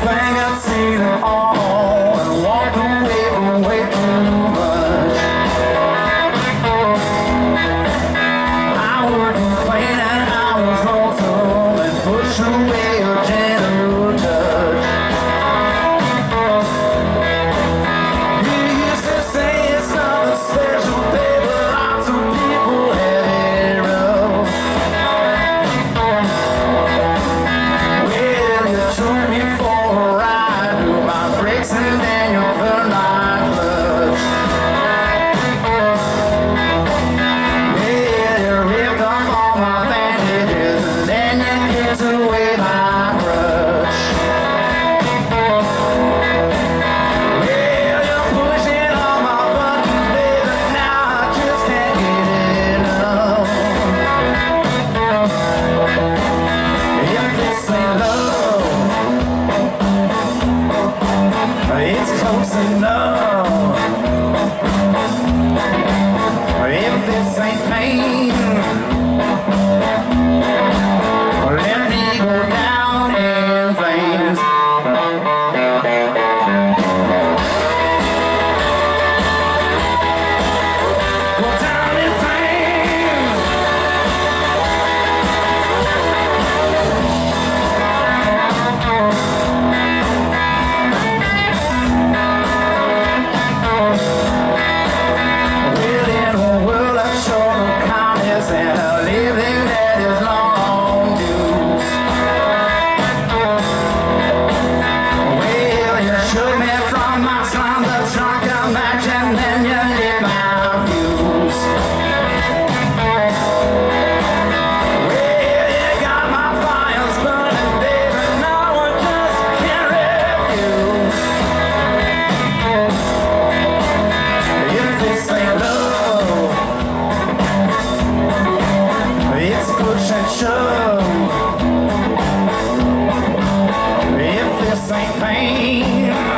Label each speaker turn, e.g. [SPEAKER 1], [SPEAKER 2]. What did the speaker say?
[SPEAKER 1] When I see them all. dancing now If this ain't pain believe in that as long pain.